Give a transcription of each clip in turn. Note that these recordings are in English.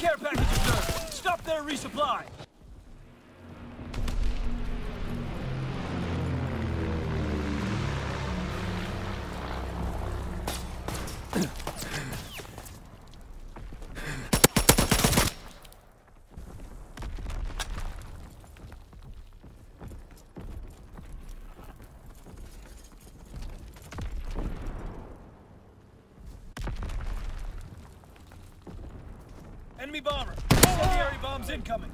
care packages, sir. Stop there, resupply. Enemy bomber. Incendiary bombs incoming.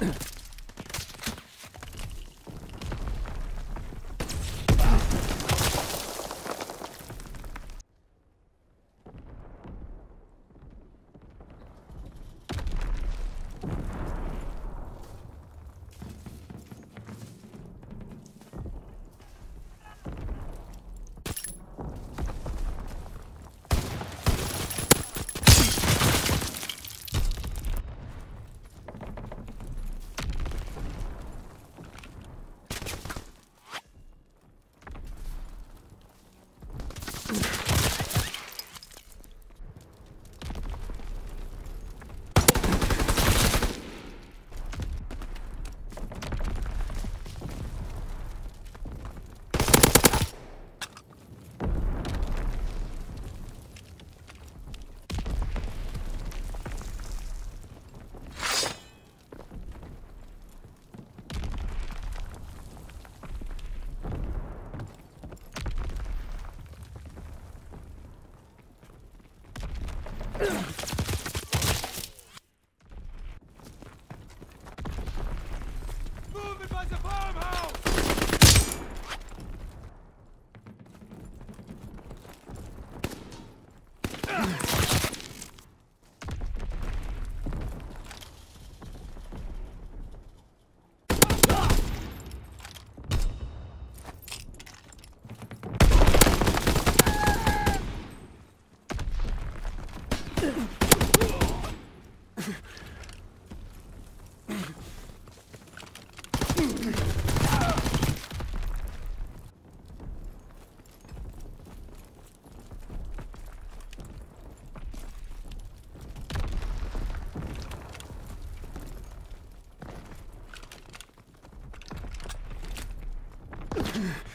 Ugh. Ugh.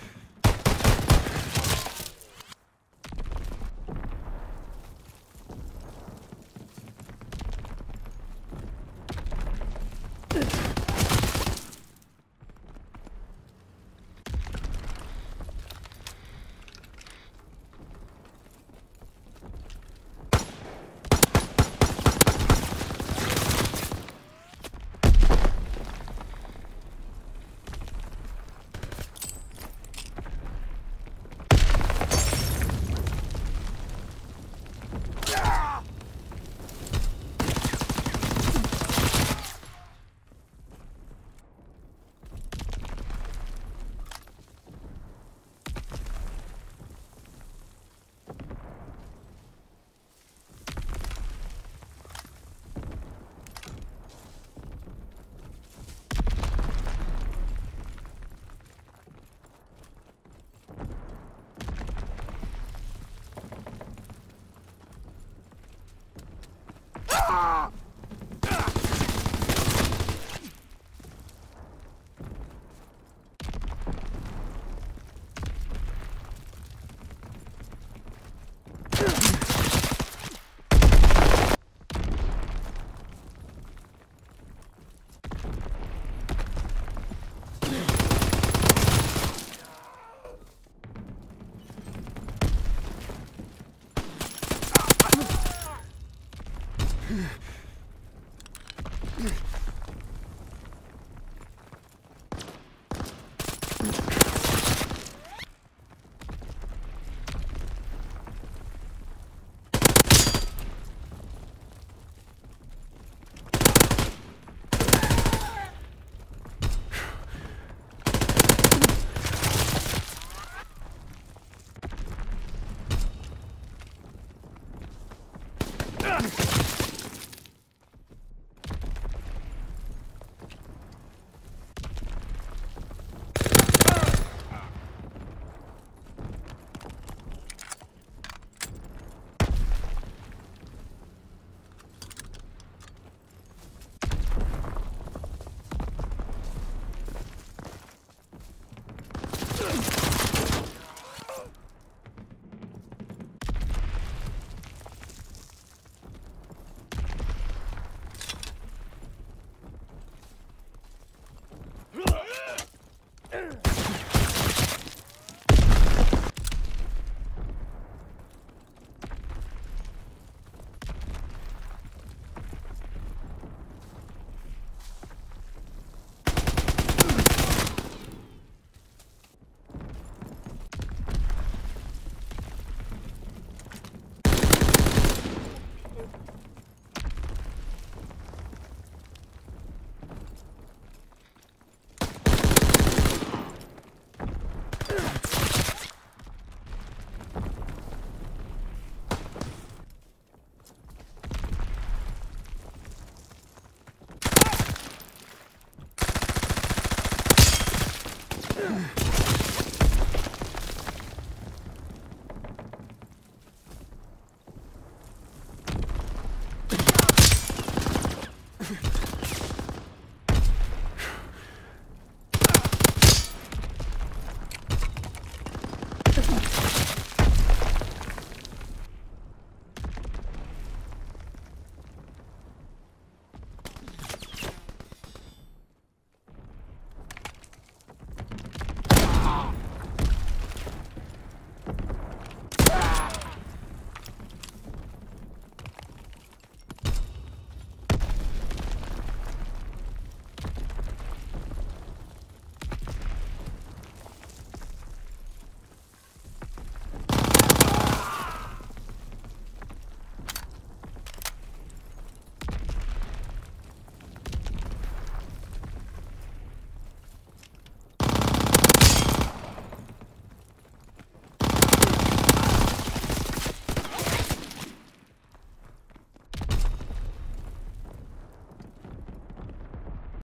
Ugh.